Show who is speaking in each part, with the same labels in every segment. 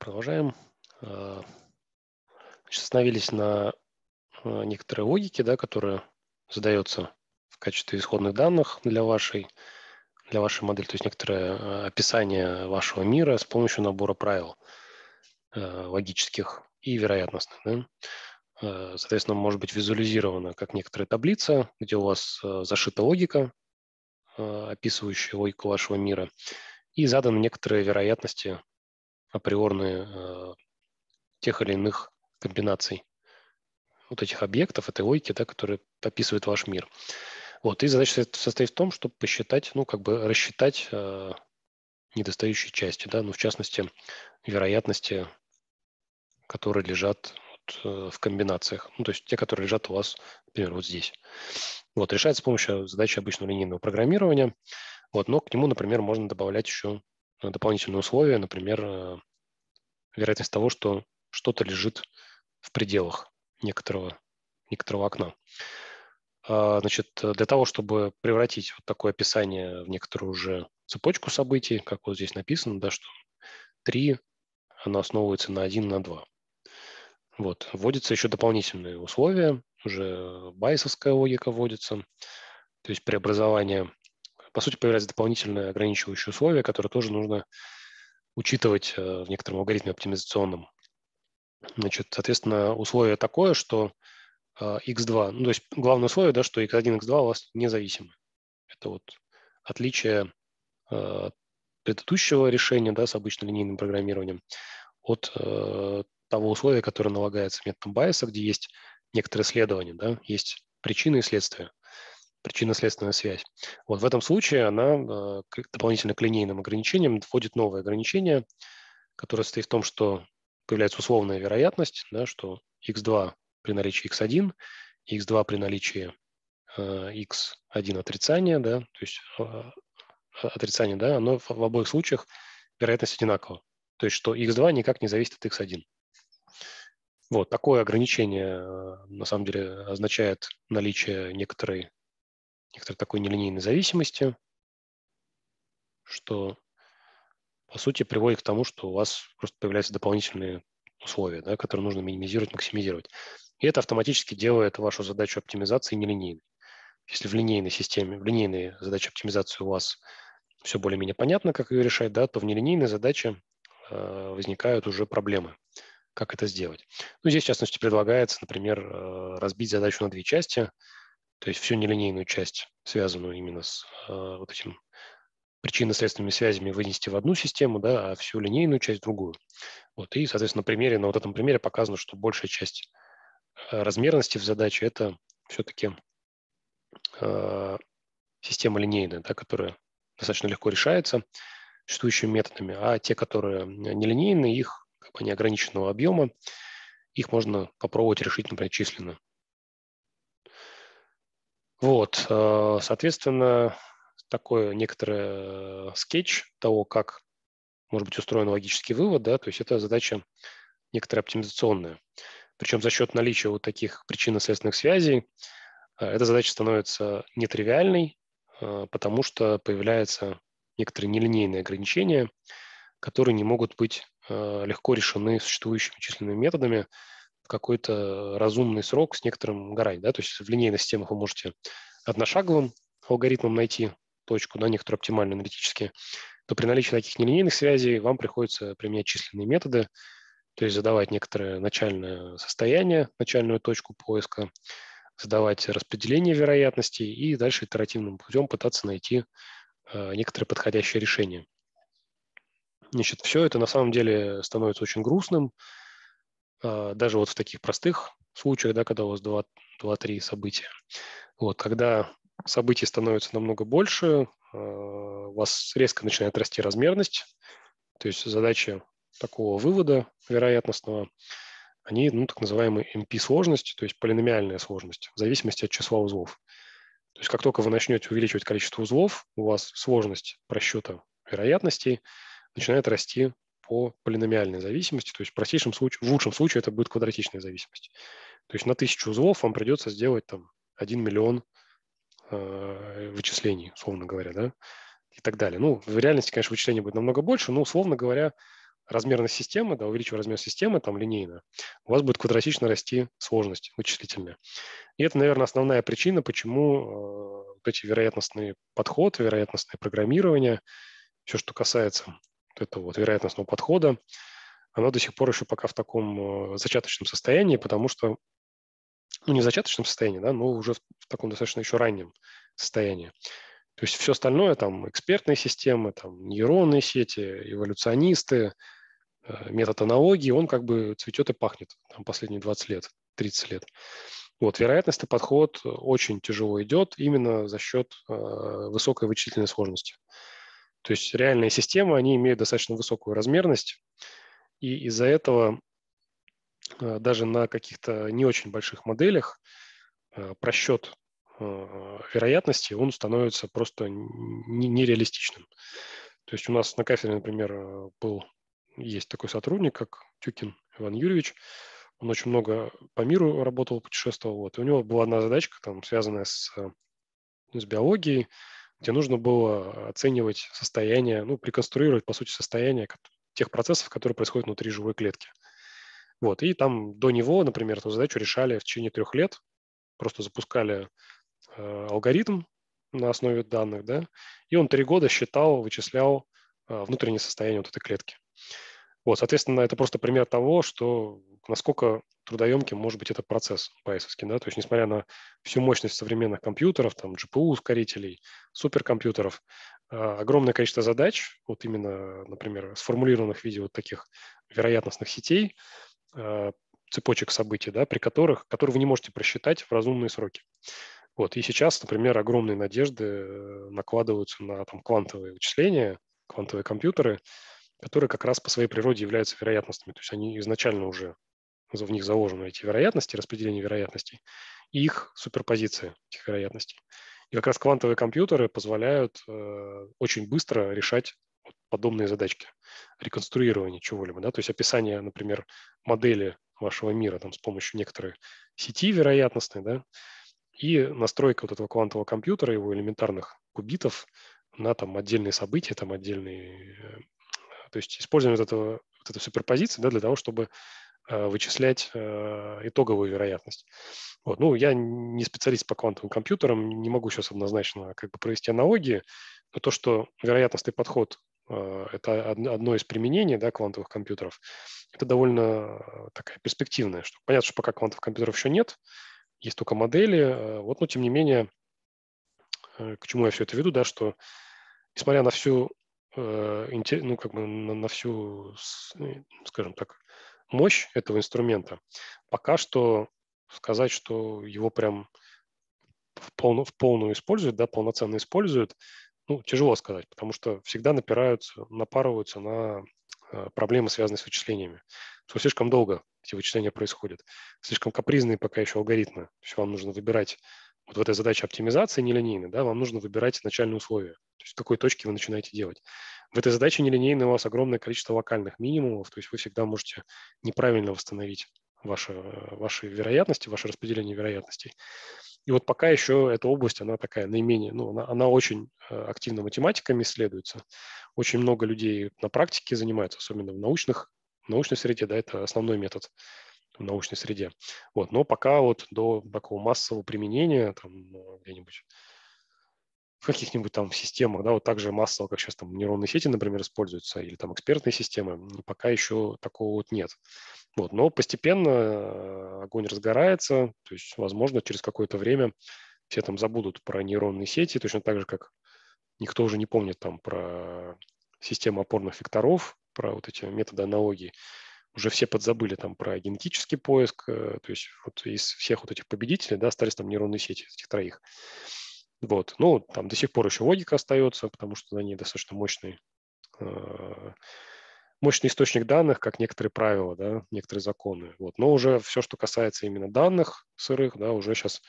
Speaker 1: продолжаем. А, значит, остановились на а, некоторой логике, да, которая задается в качестве исходных данных для вашей, для вашей модели, то есть некоторое а, описание вашего мира с помощью набора правил логических и вероятностных. Да. Соответственно, может быть визуализировано как некоторая таблица, где у вас зашита логика, описывающая логику вашего мира, и заданы некоторые вероятности априорные э, тех или иных комбинаций вот этих объектов, этой логики, да, которые описывают ваш мир. Вот, и задача состоит в том, чтобы посчитать, ну, как бы рассчитать э, недостающие части, да, ну, в частности, вероятности, которые лежат вот, э, в комбинациях, ну, то есть те, которые лежат у вас, например, вот здесь. Вот, решается с помощью задачи обычного линейного программирования, вот, но к нему, например, можно добавлять еще дополнительные условия, например, э, вероятность того, что что-то лежит в пределах некоторого, некоторого окна. А, значит, для того, чтобы превратить вот такое описание в некоторую уже цепочку событий, как вот здесь написано, да, что 3, оно основывается на 1, на 2. Вот. Вводятся еще дополнительные условия, уже байсовская логика вводится, то есть преобразование по сути, появляется дополнительное ограничивающее условие, которое тоже нужно учитывать э, в некотором алгоритме оптимизационном. Значит, соответственно, условие такое, что x2, э, ну, то есть главное условие, да, что x1 x2 у вас независимы. Это вот отличие э, предыдущего решения да, с обычным линейным программированием от того условия, которое налагается методом байеса, где есть некоторые следования, да, есть причины и следствия причинно-следственная связь. Вот в этом случае она э, дополнительно к линейным ограничениям вводит новое ограничение, которое состоит в том, что появляется условная вероятность, да, что x2 при наличии x1, x2 при наличии э, x1 отрицания, да, то есть э, отрицание, да, оно в, в обоих случаях вероятность одинакова. То есть что x2 никак не зависит от x1. Вот такое ограничение э, на самом деле означает наличие некоторой некоторой такой нелинейной зависимости, что по сути приводит к тому, что у вас просто появляются дополнительные условия, да, которые нужно минимизировать, максимизировать. И это автоматически делает вашу задачу оптимизации нелинейной. Если в линейной системе, в линейной задаче оптимизации у вас все более-менее понятно, как ее решать, да, то в нелинейной задаче э, возникают уже проблемы, как это сделать. Ну, здесь, в частности, предлагается, например, э, разбить задачу на две части – то есть всю нелинейную часть, связанную именно с э, вот этим причинно-следственными связями, вынести в одну систему, да, а всю линейную часть в другую. Вот, и, соответственно, на примере, на вот этом примере показано, что большая часть э, размерности в задаче – это все-таки э, система линейная, да, которая достаточно легко решается существующими методами, а те, которые нелинейные, их как бы неограниченного объема, их можно попробовать решить, например, численно. Вот, э, соответственно, такой некоторый э, скетч того, как может быть устроен логический вывод, да, то есть это задача некоторая оптимизационная. Причем за счет наличия вот таких причинно-следственных связей э, эта задача становится нетривиальной, потому что появляются некоторые нелинейные ограничения, которые не могут быть легко решены существующими численными методами, какой-то разумный срок с некоторым горань. Да? То есть в линейных системах вы можете одношаговым алгоритмом найти точку, да, некоторую оптимальную аналитически, то при наличии таких нелинейных связей вам приходится применять численные методы, то есть задавать некоторое начальное состояние, начальную точку поиска, задавать распределение вероятностей и дальше итеративным путем пытаться найти э, некоторые подходящие решения. Значит, все это на самом деле становится очень грустным, даже вот в таких простых случаях, да, когда у вас 2-3 события. Вот, когда событий становится намного больше, а, у вас резко начинает расти размерность, то есть задачи такого вывода вероятностного, они, ну, так называемые MP-сложность, то есть полиномиальная сложность, в зависимости от числа узлов. То есть как только вы начнете увеличивать количество узлов, у вас сложность просчета вероятностей начинает расти по полиномиальной зависимости, то есть в простейшем случае, в лучшем случае это будет квадратичная зависимость. То есть на тысячу узлов вам придется сделать там 1 миллион э, вычислений, условно говоря, да, и так далее. Ну, в реальности, конечно, вычислений будет намного больше, но, условно говоря, размерность системы, да, увеличивая размер системы там линейно, у вас будет квадратично расти сложность вычислительная. И это, наверное, основная причина, почему э, вот эти вероятностные подходы, вероятностное программирование, все, что касается этого вот вероятностного подхода, оно до сих пор еще пока в таком э, зачаточном состоянии, потому что, ну, не в зачаточном состоянии, да, но уже в, таком достаточно еще раннем состоянии. То есть все остальное, там, экспертные системы, там, нейронные сети, эволюционисты, э, метод аналогии, он как бы цветет и пахнет там, последние 20 лет, 30 лет. Вот, вероятностный подход очень тяжело идет именно за счет э, высокой вычислительной сложности. То есть реальные системы, они имеют достаточно высокую размерность, и из-за этого э, даже на каких-то не очень больших моделях э, просчет Э, вероятности, он становится просто нереалистичным. То есть у нас на кафедре, например, был, есть такой сотрудник, как Тюкин Иван Юрьевич, он очень много по миру работал, путешествовал, вот, и у него была одна задачка, там, связанная с, с биологией, где нужно было оценивать состояние, ну, приконструировать, по сути, состояние тех процессов, которые происходят внутри живой клетки. Вот, и там до него, например, эту задачу решали в течение трех лет, просто запускали Э, алгоритм на основе данных, да, и он три года считал, вычислял э, внутреннее состояние вот этой клетки. Вот, соответственно, это просто пример того, что насколько трудоемким может быть этот процесс байсовский, да, то есть несмотря на всю мощность современных компьютеров, там, GPU, ускорителей, суперкомпьютеров, э, огромное количество задач, вот именно, например, сформулированных в виде вот таких вероятностных сетей, цепочек событий, да, при которых, которые вы не можете просчитать в разумные сроки. Вот. И сейчас, например, огромные надежды э, накладываются на там, квантовые вычисления, квантовые компьютеры, которые как раз по своей природе являются вероятностями. То есть они изначально уже в них заложены эти вероятности, распределение вероятностей, и их суперпозиция этих вероятностей. И как раз квантовые компьютеры позволяют э, очень быстро решать подобные задачки, реконструирование чего-либо, да, то есть описание, например, модели вашего мира там, с помощью некоторой сети вероятностной, да, и настройка вот этого квантового компьютера, его элементарных кубитов на там отдельные события, там отдельные... Э, то есть используем вот, этого, вот эту суперпозицию да, для того, чтобы э, вычислять э, итоговую вероятность. Вот. Ну, я не специалист по квантовым компьютерам, не могу сейчас однозначно как бы провести аналогии, но то, что вероятностный подход это одно из применений да, квантовых компьютеров, это довольно такая перспективная штука. Понятно, что пока квантовых компьютеров еще нет, есть только модели. Э, вот, но тем не менее, э, к чему я все это веду, да, что несмотря на всю, э, ну, как бы на, на всю, скажем так, мощь этого инструмента, пока что сказать, что его прям в полную, в полную используют, да, полноценно используют, ну, тяжело сказать, потому что всегда напираются, напарываются на проблемы, связанные с вычислениями. Что слишком долго эти вычисления происходят. Слишком капризные пока еще алгоритмы. Есть вам нужно выбирать вот в этой задаче оптимизации нелинейной, да, вам нужно выбирать начальные условия. То есть в какой точке вы начинаете делать. В этой задаче нелинейной у вас огромное количество локальных минимумов, то есть вы всегда можете неправильно восстановить ваши, ваши вероятности, ваше распределение вероятностей. И вот пока еще эта область, она такая наименее, ну, она, она очень э, активно математиками исследуется. Очень много людей на практике занимаются, особенно в научных в научной среде, да, это основной метод в научной среде. Вот, но пока вот до такого массового применения, там, ну, где-нибудь в каких-нибудь там системах, да, вот так же массово, как сейчас там нейронные сети, например, используются, или там экспертные системы, пока еще такого вот нет. Вот, но постепенно э, огонь разгорается, то есть, возможно, через какое-то время все там забудут про нейронные сети, точно так же, как никто уже не помнит там про систему опорных векторов, про вот эти методы аналогии, уже все подзабыли там про генетический поиск, э, то есть вот из всех вот этих победителей, да, остались там нейронные сети, этих троих. Вот, ну, там до сих пор еще логика остается, потому что на ней достаточно мощный, э, мощный источник данных, как некоторые правила, да, некоторые законы. Вот, но уже все, что касается именно данных сырых, да, уже сейчас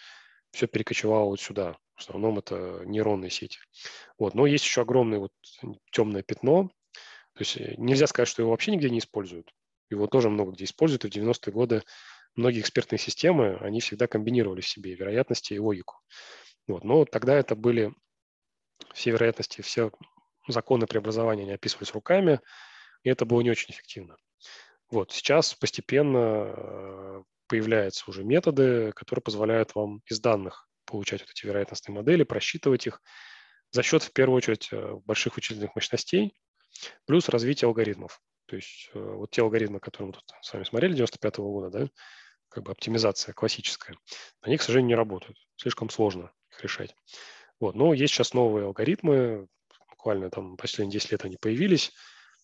Speaker 1: все перекочевало вот сюда. В основном это нейронные сети. Вот, но есть еще огромное вот темное пятно, то есть э, нельзя сказать, что его вообще нигде не используют. Его тоже много где используют, и в 90-е годы многие экспертные системы, они всегда комбинировали в себе вероятности и логику. Вот. Но тогда это были все вероятности, все законы преобразования, они описывались руками, и это было не очень эффективно. Вот, сейчас постепенно появляются уже методы, которые позволяют вам из данных получать вот эти вероятностные модели, просчитывать их за счет, в первую очередь, больших вычислительных мощностей, плюс развитие алгоритмов. То есть вот те алгоритмы, которые мы тут с вами смотрели 95 -го года, да, как бы оптимизация классическая, они, к сожалению, не работают. Слишком сложно их решать. Вот. Но есть сейчас новые алгоритмы, буквально там последние 10 лет они появились.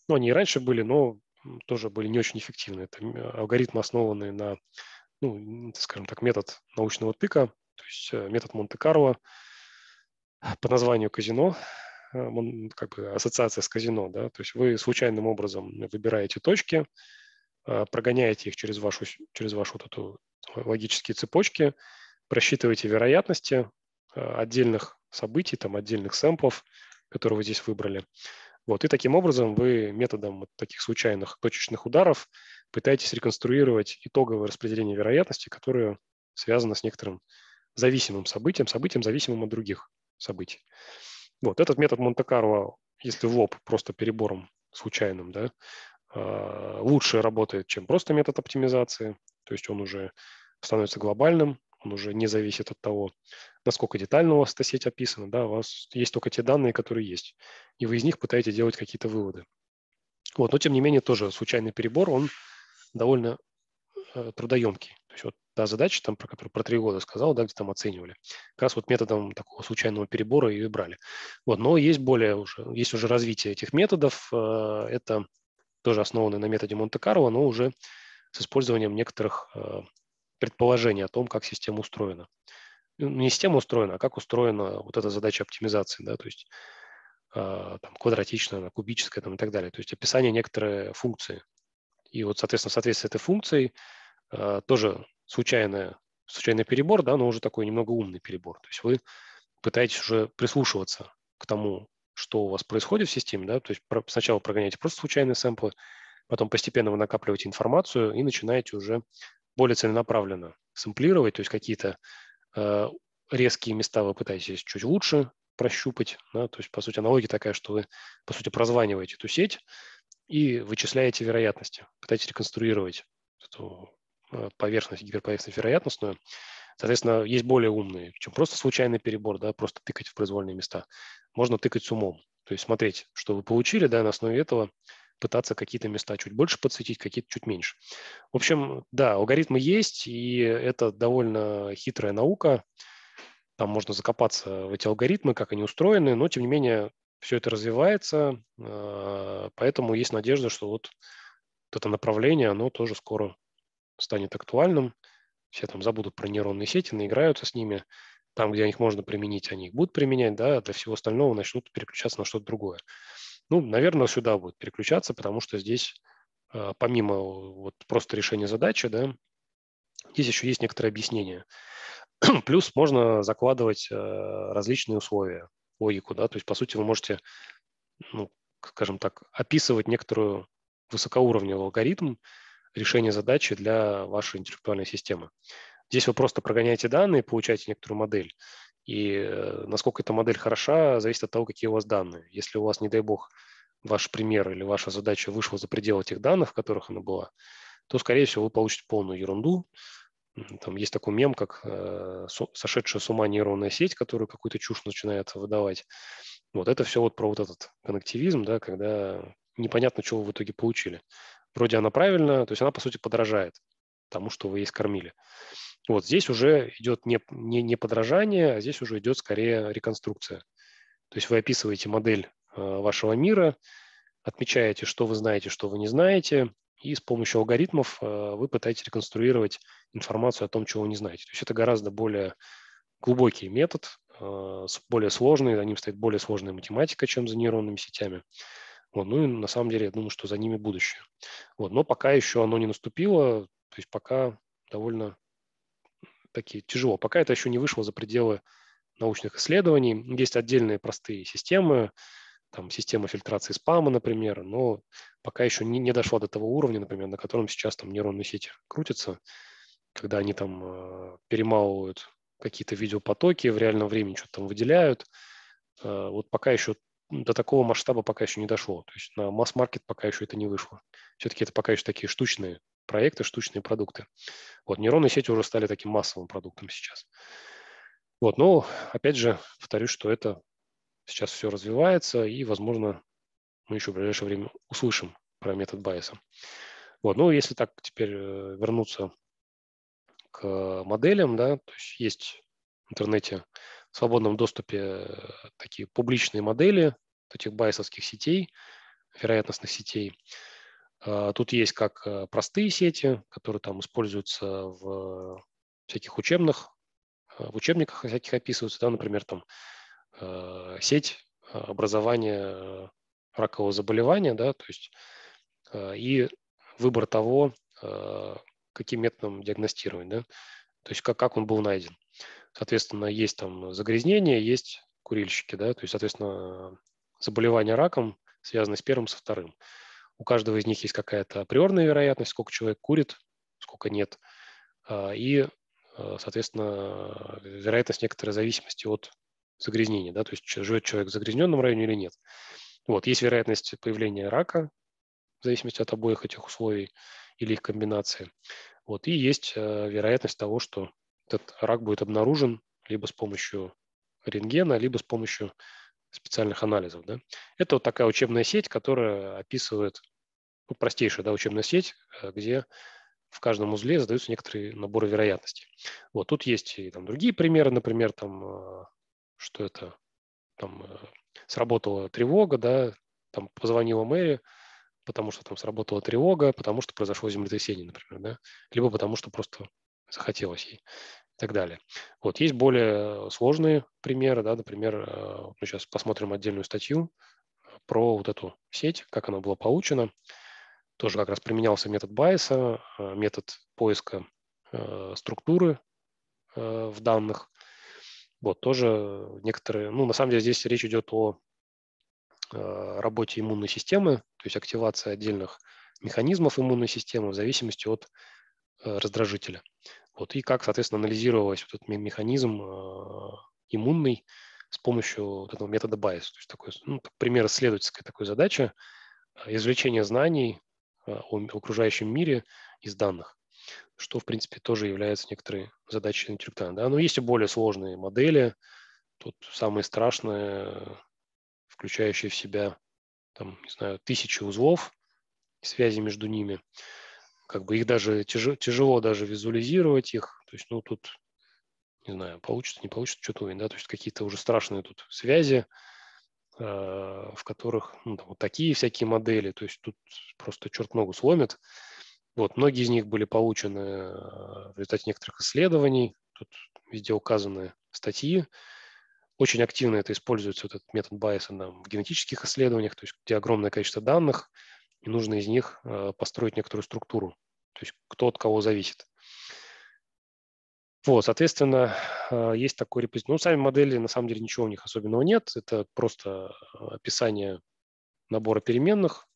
Speaker 1: Ну, они и раньше были, но тоже были не очень эффективны. Это алгоритмы, основанные на, ну, скажем так, метод научного тыка, то есть э, метод Монте-Карло по названию казино, э, как бы ассоциация с казино, да, то есть вы случайным образом выбираете точки, э, прогоняете их через вашу, через вашу вот эту логические цепочки, просчитываете вероятности отдельных событий, там, отдельных сэмплов, которые вы здесь выбрали. Вот, и таким образом вы методом вот таких случайных точечных ударов пытаетесь реконструировать итоговое распределение вероятности, которое связано с некоторым зависимым событием, событием, зависимым от других событий. Вот этот метод Монте-Карло, если в лоб просто перебором случайным, да, а, лучше работает, чем просто метод оптимизации, то есть он уже становится глобальным, он уже не зависит от того, насколько детально у вас эта сеть описана, да, у вас есть только те данные, которые есть, и вы из них пытаетесь делать какие-то выводы. Вот, но тем не менее тоже случайный перебор, он довольно э, трудоемкий. То есть вот та задача, там, про которую про три года сказал, да, где там оценивали, как раз вот методом такого случайного перебора ее и брали. Вот, но есть более уже, есть уже развитие этих методов, э, это тоже основано на методе Монте-Карло, но уже с использованием некоторых э, предположение о том, как система устроена. Ну, не система устроена, а как устроена вот эта задача оптимизации, да, то есть э, там, квадратичная, кубическая там, и так далее. То есть описание некоторой функции. И вот, соответственно, в соответствии с этой функцией тоже случайная, случайный перебор, да, но уже такой немного умный перебор. То есть вы пытаетесь уже прислушиваться к тому, что у вас происходит в системе, да, то есть сначала прогоняете просто случайные сэмплы, потом постепенно вы накапливаете информацию и начинаете уже более целенаправленно сэмплировать, то есть какие-то э, резкие места вы пытаетесь чуть лучше прощупать. Да? То есть, по сути, аналогия такая, что вы, по сути, прозваниваете эту сеть и вычисляете вероятности, пытаетесь реконструировать эту поверхность, гиперповерхность вероятностную. Соответственно, есть более умные, чем просто случайный перебор, да, просто тыкать в произвольные места. Можно тыкать с умом, то есть смотреть, что вы получили, да, на основе этого пытаться какие-то места чуть больше подсветить, какие-то чуть меньше. В общем, да, алгоритмы есть, и это довольно хитрая наука. Там можно закопаться в эти алгоритмы, как они устроены, но, тем не менее, все это развивается, а, поэтому есть надежда, что вот это направление, оно тоже скоро станет актуальным. Все там забудут про нейронные сети, наиграются с ними. Там, где их можно применить, они их будут применять, да, а для всего остального начнут переключаться на что-то другое. Ну, наверное, сюда будет переключаться, потому что здесь а, помимо вот просто решения задачи, да, здесь еще есть некоторые объяснения. Плюс можно закладывать а, различные условия, логику, да, то есть, по сути, вы можете, ну, скажем так, описывать некоторую высокоуровневый алгоритм решения задачи для вашей интеллектуальной системы. Здесь вы просто прогоняете данные, получаете некоторую модель, и э, насколько эта модель хороша, зависит от того, какие у вас данные. Если у вас, не дай бог, ваш пример или ваша задача вышла за пределы тех данных, в которых она была, то, скорее всего, вы получите полную ерунду. Там есть такой мем, как э, сошедшая с ума нейронная сеть, которую какую-то чушь начинает выдавать. Вот это все вот про вот этот коннективизм, да, когда непонятно, чего вы в итоге получили. Вроде она правильная, то есть она, по сути, подражает тому, что вы ей скормили. Вот здесь уже идет не, не, не подражание, а здесь уже идет скорее реконструкция. То есть вы описываете модель э, вашего мира, отмечаете, что вы знаете, что вы не знаете, и с помощью алгоритмов э, вы пытаетесь реконструировать информацию о том, чего вы не знаете. То есть это гораздо более глубокий метод, э, более сложный, за ним стоит более сложная математика, чем за нейронными сетями. Вот, ну и на самом деле я думаю, что за ними будущее. Вот, но пока еще оно не наступило, то есть пока довольно такие тяжело. Пока это еще не вышло за пределы научных исследований. Есть отдельные простые системы, там система фильтрации спама, например, но пока еще не, не дошло до того уровня, например, на котором сейчас там нейронные сети крутятся, когда они там э, перемалывают какие-то видеопотоки в реальном времени, что-то там выделяют. Э, вот пока еще до такого масштаба пока еще не дошло. То есть на масс-маркет пока еще это не вышло. Все-таки это пока еще такие штучные проекты, штучные продукты. Вот нейронные сети уже стали таким массовым продуктом сейчас. Вот, но опять же повторюсь, что это сейчас все развивается, и, возможно, мы еще в ближайшее время услышим про метод Байеса. Вот, ну, если так теперь э, вернуться к моделям, да, то есть есть в интернете в свободном доступе э, такие публичные модели этих байесовских сетей, вероятностных сетей. А, тут есть как э, простые сети, которые там используются в всяких учебных, в учебниках всяких описываются, да, например, там сеть образования ракового заболевания, да, то есть и выбор того, каким методом диагностировать, да, то есть как, как он был найден. Соответственно, есть там загрязнение, есть курильщики, да, то есть, соответственно, заболевание раком связано с первым, со вторым. У каждого из них есть какая-то априорная вероятность, сколько человек курит, сколько нет, а, и, а, соответственно, вероятность некоторой зависимости от загрязнения, да, то есть живет человек в загрязненном районе или нет. Вот, есть вероятность появления рака, в зависимости от обоих этих условий, или их комбинации. Вот. И есть э, вероятность того, что этот рак будет обнаружен либо с помощью рентгена, либо с помощью специальных анализов. Да? Это вот такая учебная сеть, которая описывает, ну, простейшая да, учебная сеть, э, где в каждом узле задаются некоторые наборы вероятностей. Вот тут есть и там другие примеры, например, там, э, что это, там сработала тревога, да, там позвонила Мэри, потому что там сработала тревога, потому что произошло землетрясение, например, да, либо потому что просто захотелось ей и так далее. Вот есть более сложные примеры, да, например, э, мы сейчас посмотрим отдельную статью про вот эту сеть, как она была получена. Тоже как раз применялся метод Байеса, э, метод поиска э, структуры в данных. Вот тоже некоторые, ну, на самом деле здесь речь идет о работе иммунной системы, то есть активация отдельных механизмов иммунной системы в зависимости от раздражителя. Вот, и как, соответственно, анализировалось вот этот механизм э, иммунный с помощью вот этого метода Байес. То есть такой, ну, пример исследовательской такой задачи извлечения знаний о окружающем мире из данных, что, в принципе, тоже является некоторой задачей интеллекта. Да? Но есть и более сложные модели. Тут самые страшные включающая в себя, там, не знаю, тысячи узлов, связи между ними. Как бы их даже тяжело, тяжело даже визуализировать их. То есть, ну, тут, не знаю, получится, не получится, что-то увидеть, да, то есть какие-то уже страшные тут связи, э, в которых ну, там, вот такие всякие модели, то есть тут просто черт ногу сломит. Вот, многие из них были получены э, в результате некоторых исследований, тут везде указаны статьи, очень активно это используется, вот этот метод Байеса в генетических исследованиях, то есть где огромное количество данных, и нужно из них э, построить некоторую структуру, то есть кто от кого зависит. Вот, соответственно, э, есть такой репозиторий. Ну, сами модели, на самом деле, ничего у них особенного нет. Это просто э, описание набора переменных.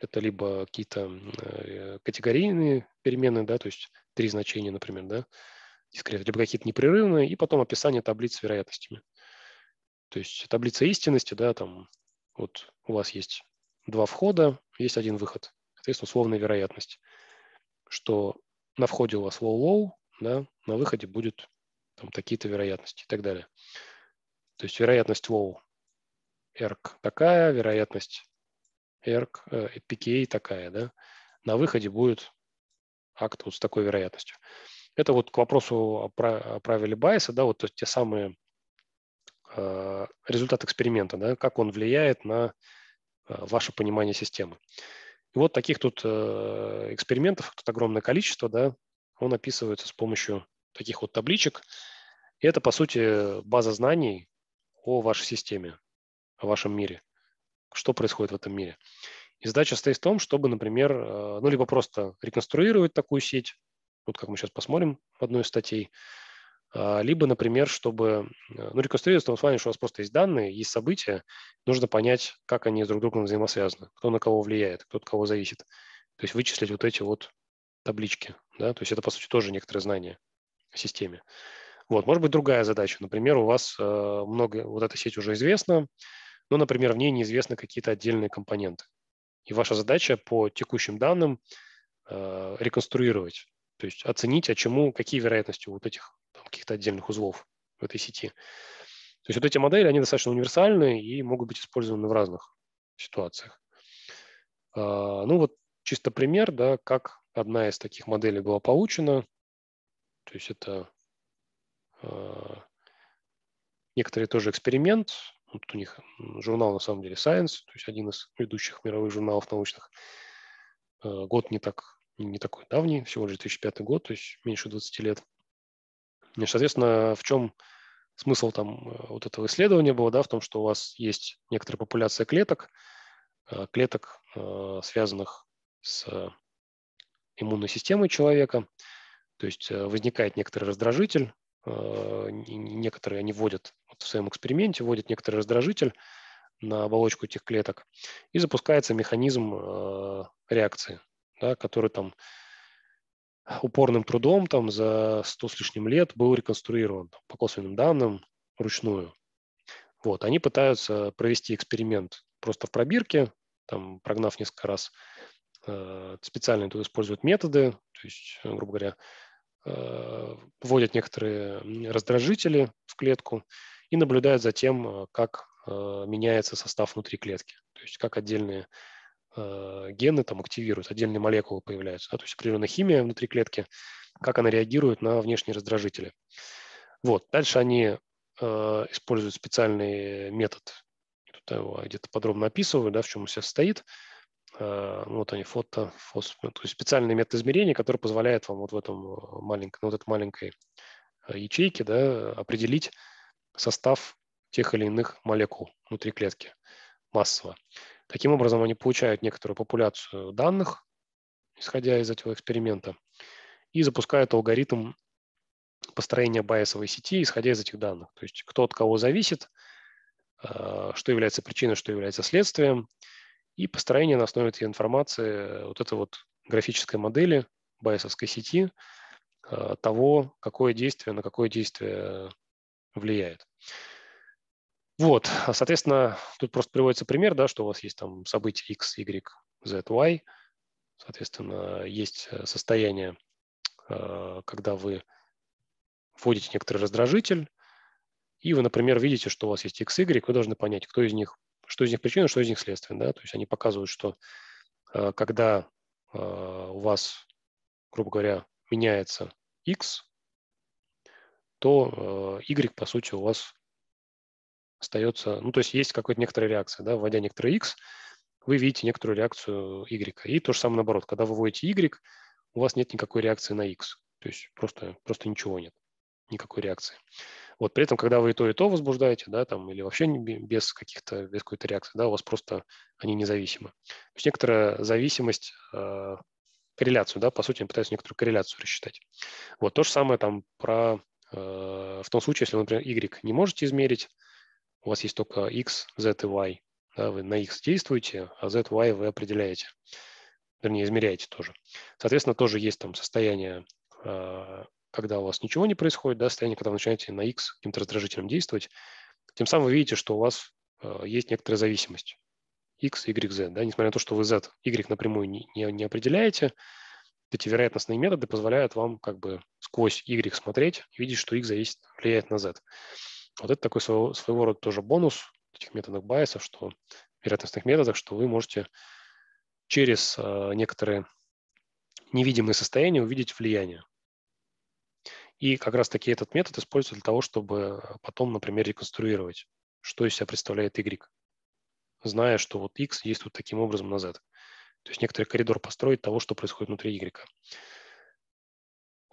Speaker 1: Это либо какие-то категорийные переменные, да, то есть три значения, например, да, дискрет, либо какие-то непрерывные, и потом описание таблиц с вероятностями. То есть таблица истинности, да, там вот у вас есть два входа, есть один выход. Соответственно, условная вероятность, что на входе у вас low-low, да, на выходе будет там такие-то вероятности и так далее. То есть вероятность low ERC такая, вероятность ERC, э, PKA такая, да. На выходе будет акт вот с такой вероятностью. Это вот к вопросу о, правиле Байеса, да, вот те самые э, результат эксперимента, да, как он влияет на ваше понимание системы. И вот таких тут э, экспериментов, тут огромное количество, да, он описывается с помощью таких вот табличек. И это, по сути, база знаний о вашей системе, о вашем мире, что происходит в этом мире. И задача стоит в том, чтобы, например, э, ну, либо просто реконструировать такую сеть, вот как мы сейчас посмотрим в одной из статей, либо, например, чтобы, э, ну, реконструировать в том плане, что у вас просто есть данные, есть события, нужно понять, как они друг другом взаимосвязаны, кто на кого влияет, кто от кого зависит. То есть вычислить вот эти вот таблички, да, то есть это, по сути, тоже некоторые знания о системе. Вот, может быть, другая задача. Например, у вас э, много, вот эта сеть уже известна, но, например, в ней неизвестны какие-то отдельные компоненты. И ваша задача по текущим данным э, реконструировать, то есть оценить, а чему, какие вероятности вот этих каких-то отдельных узлов в этой сети. То есть вот эти модели, они достаточно универсальны и могут быть использованы в разных ситуациях. А, ну вот чисто пример, да, как одна из таких моделей была получена. То есть это а, некоторый тоже эксперимент. Вот у них журнал на самом деле Science, то есть один из ведущих мировых журналов научных. А, год не так не такой давний, всего лишь 2005 год, то есть меньше 20 лет. И, соответственно, в чем смысл там э, вот этого исследования был, да, в том, что у вас есть некоторая популяция клеток, э, клеток, э, связанных с иммунной системой человека. То есть возникает некоторый раздражитель, некоторые они вводят вот в своем эксперименте, вводят некоторый раздражитель на оболочку этих клеток, и запускается механизм реакции, да, который там упорным трудом там за 100 с лишним лет был реконструирован по косвенным данным вручную. Вот, они пытаются провести эксперимент просто в пробирке, там, прогнав несколько раз, э, специально тут используют методы, то есть, грубо говоря, э, вводят некоторые раздражители в клетку и наблюдают за тем, э, как меняется состав внутри клетки, то есть как отдельные гены там активируют, отдельные молекулы появляются, да, то есть определенная химия внутри клетки, как она реагирует на внешние раздражители. Вот, дальше они э, используют специальный метод, тут его где-то подробно описываю, да, в чем он все состоит. Э, вот они, фото, фос, то есть специальный метод измерения, который позволяет вам вот в этом маленьком, вот этой маленькой э, ячейке да, определить состав тех или иных молекул внутри клетки массово. Таким образом, они получают некоторую популяцию данных, исходя из этого эксперимента, и запускают алгоритм построения байесовой сети, исходя из этих данных. То есть кто от кого зависит, а, что является причиной, что является следствием, и построение на основе этой информации вот этой вот графической модели байесовской сети а, того, какое действие на какое действие влияет. Вот, соответственно, тут просто приводится пример, да, что у вас есть там события x, y, z, y. Соответственно, есть э, состояние, э, когда вы вводите некоторый раздражитель, и вы, например, видите, что у вас есть x, y, вы должны понять, кто из них, что из них причина, что из них следствие. Да? То есть они показывают, что э, когда у вас, грубо говоря, меняется x, то y, по сути, у вас остается, ну, то есть есть какая-то некоторая реакция, да, вводя некоторый x, вы видите некоторую реакцию y. И то же самое наоборот, когда вы вводите y, у вас нет никакой реакции на x, то есть просто, просто ничего нет, никакой реакции. Вот при этом, когда вы и то, и то возбуждаете, да, там, или вообще без каких-то, без какой-то реакции, да, у вас просто они независимы. То есть некоторая зависимость, э, корреляцию, да, по сути, они пытаются некоторую корреляцию рассчитать. Вот то же самое там про, э, в том случае, если вы, например, y не можете измерить, у вас есть только x, z и y. Да, вы на x действуете, а z, y вы определяете. Вернее, измеряете тоже. Соответственно, тоже есть там состояние, а, когда у вас ничего не происходит, да, состояние, когда вы начинаете на x каким-то раздражителем действовать. Тем самым вы видите, что у вас а, есть некоторая зависимость. x, y, z. Да, несмотря на то, что вы z, y напрямую не, не, не определяете, эти вероятностные методы позволяют вам как бы сквозь y смотреть и видеть, что x зависит, влияет на z. Вот это такой своего, своего рода тоже бонус этих методов байесов, что вероятностных методах, что вы можете через э, некоторые невидимые состояния увидеть влияние. И как раз-таки этот метод используется для того, чтобы потом, например, реконструировать, что из себя представляет Y, зная, что вот X действует таким образом на Z. То есть некоторый коридор построить того, что происходит внутри Y.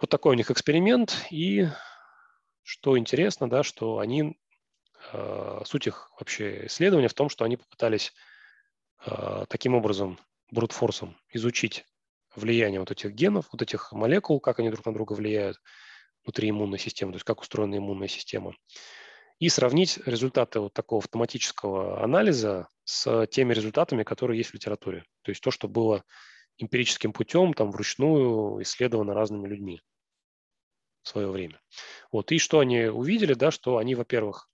Speaker 1: Вот такой у них эксперимент, и что интересно, да, что они, э, суть их вообще исследования в том, что они попытались э, таким образом, брутфорсом, изучить влияние вот этих генов, вот этих молекул, как они друг на друга влияют внутри иммунной системы, то есть как устроена иммунная система, и сравнить результаты вот такого автоматического анализа с теми результатами, которые есть в литературе. То есть то, что было эмпирическим путем, там, вручную исследовано разными людьми в свое время. Вот. И что они увидели, да, что они, во-первых,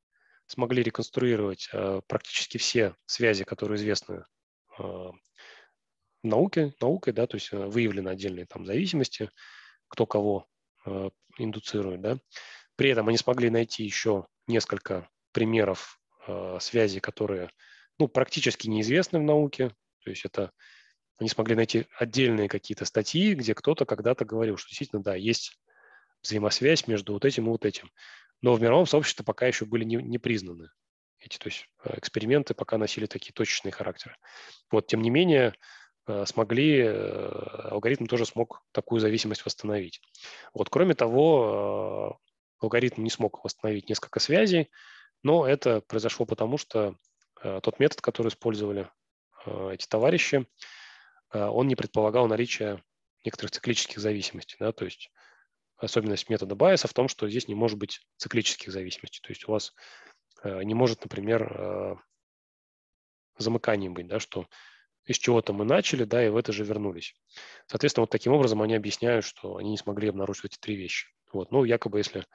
Speaker 1: смогли реконструировать э, практически все связи, которые известны э, науке, наукой, да, то есть э, выявлены отдельные там зависимости, кто кого э, индуцирует, да. При этом они смогли найти еще несколько примеров э, связей, которые ну, практически неизвестны в науке. То есть это они смогли найти отдельные какие-то статьи, где кто-то когда-то говорил, что действительно, да, есть взаимосвязь между вот этим и вот этим. Но в мировом сообществе пока еще были не, не признаны эти, то есть э, эксперименты пока носили такие точечные характеры. Вот, тем не менее, Э, смогли, э, алгоритм тоже смог такую зависимость восстановить. Вот, кроме того, алгоритм не смог восстановить несколько связей, но это произошло потому, что тот метод, который использовали эти товарищи, он не предполагал наличие некоторых циклических зависимостей. Да? То есть особенность метода Байеса в том, что здесь не может быть циклических зависимостей. То есть у вас не может, например, замыкание быть, да, что из чего-то мы начали, да, и в это же вернулись. Соответственно, вот таким образом они объясняют, что они не смогли обнаружить эти три вещи. Вот. Ну, якобы, если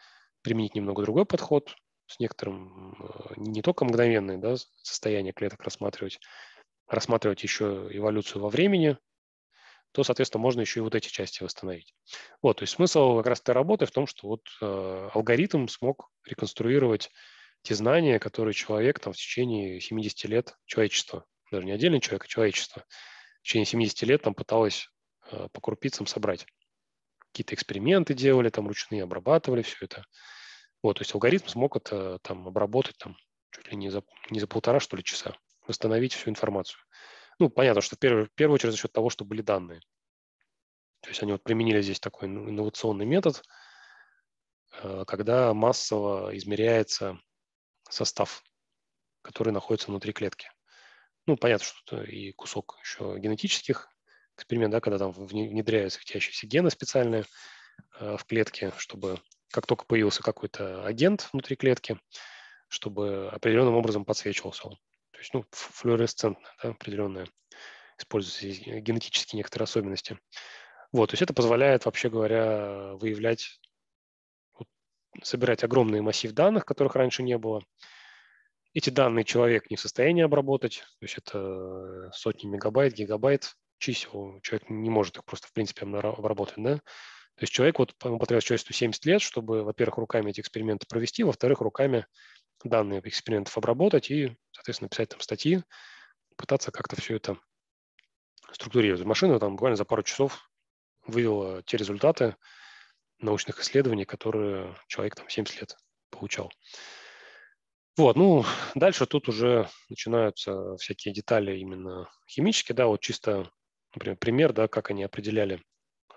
Speaker 1: применить немного другой подход, с некоторым э, не только мгновенное да, состояние клеток рассматривать, рассматривать еще эволюцию во времени, то, соответственно, можно еще и вот эти части восстановить. Вот, то есть смысл как раз этой работы в том, что вот э, алгоритм смог реконструировать те знания, которые человек там в течение 70 лет человечества даже не отдельный человек, а человечество, в течение 70 лет там пыталось э, по крупицам собрать. Какие-то эксперименты делали, там ручные обрабатывали все это. Вот, то есть алгоритм смог это там обработать там чуть ли не за, не за полтора, что ли, часа, восстановить всю информацию. Ну, понятно, что в первую, в первую очередь за счет того, что были данные. То есть они вот применили здесь такой инновационный метод, э, когда массово измеряется состав, который находится внутри клетки. Ну, понятно, что это и кусок еще генетических экспериментов, да, когда там внедряются светящиеся гены специальные э, в клетке, чтобы как только появился какой-то агент внутри клетки, чтобы определенным образом подсвечивался он. Есть, ну, флуоресцентно, да, определенные используются генетические некоторые особенности. Вот, то есть это позволяет, вообще говоря, выявлять, собирать огромный массив данных, которых раньше не было, эти данные человек не в состоянии обработать, то есть это сотни мегабайт, гигабайт чисел, человек не может их просто в принципе обработать, да. То есть человек, вот ему потребовалось человечеству 70 лет, чтобы, во-первых, руками эти эксперименты провести, во-вторых, руками данные экспериментов обработать и, соответственно, писать там статьи, пытаться как-то все это структурировать. Машина там буквально за пару часов вывела те результаты научных исследований, которые человек там 70 лет получал. Вот, ну, дальше тут уже начинаются всякие детали именно химические, да, вот чисто, например, пример, да, как они определяли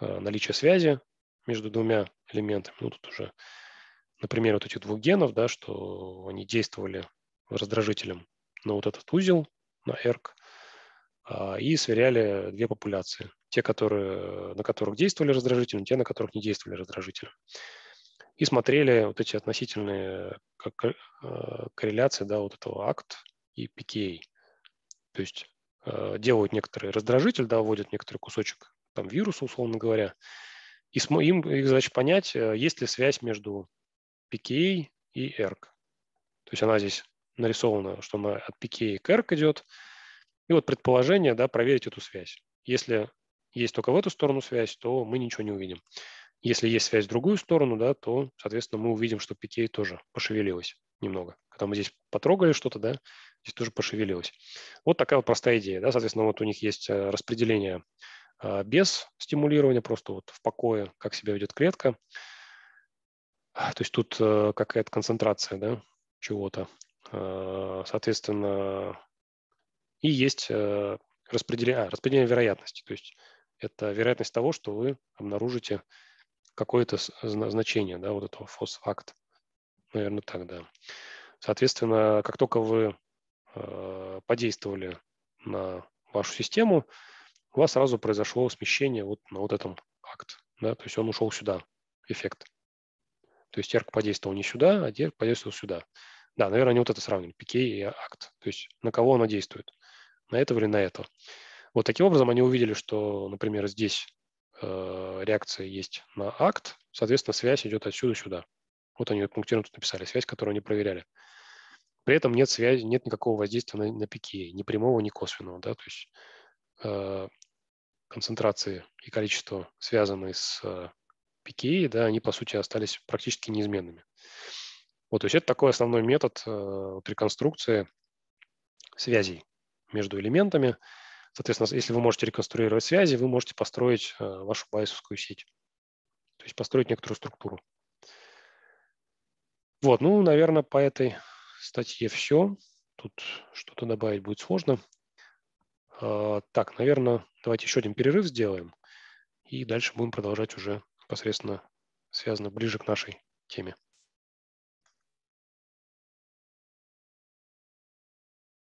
Speaker 1: э, наличие связи между двумя элементами. Ну, тут уже, например, вот этих двух генов, да, что они действовали раздражителем на вот этот узел, на ERK, э, и сверяли две популяции. Те, которые, на которых действовали раздражители, те, на которых не действовали раздражители и смотрели вот эти относительные э, корреляции да, вот этого акт и PKA. То есть э, делают некоторый раздражитель, да, вводят некоторый кусочек там вируса, условно говоря, и им их задача понять, э, есть ли связь между PKA и ERK. То есть она здесь нарисована, что она от PKA к ERK идет. И вот предположение, да, проверить эту связь. Если есть только в эту сторону связь, то мы ничего не увидим. Если есть связь в другую сторону, да, то, соответственно, мы увидим, что PK тоже пошевелилось немного. Когда мы здесь потрогали что-то, да, здесь тоже пошевелилось. Вот такая вот простая идея. Да? Соответственно, вот у них есть э, распределение а, без стимулирования, просто вот в покое, как себя ведет клетка. То есть тут э, какая-то концентрация да, чего-то. А, соответственно, и есть э, распределение, а, распределение вероятности. То есть это вероятность того, что вы обнаружите какое-то значение, да, вот этого фосфакт. Наверное, так, да. Соответственно, как только вы э, подействовали на вашу систему, у вас сразу произошло смещение вот на вот этом акт, да, то есть он ушел сюда, эффект. То есть ярко подействовал не сюда, а ярко подействовал сюда. Да, наверное, они вот это сравнили, PK и акт. То есть на кого оно действует, на этого или на этого. Вот таким образом они увидели, что, например, здесь Э, реакция есть на акт, соответственно, связь идет отсюда сюда. Вот они пунктиром тут написали, связь, которую они проверяли. При этом нет связи, нет никакого воздействия на, на PKA, ни прямого, ни косвенного. Да? То есть э, концентрации и количество, связанные с э, PKA, да, они, по сути, остались практически неизменными. Вот, то есть это такой основной метод э, вот, реконструкции связей между элементами. Соответственно, если вы можете реконструировать связи, вы можете построить э, вашу байсовскую сеть. То есть построить некоторую структуру. Вот, ну, наверное, по этой статье все. Тут что-то добавить будет сложно. А, так, наверное, давайте еще один перерыв сделаем. И дальше будем продолжать уже непосредственно связано ближе к нашей теме.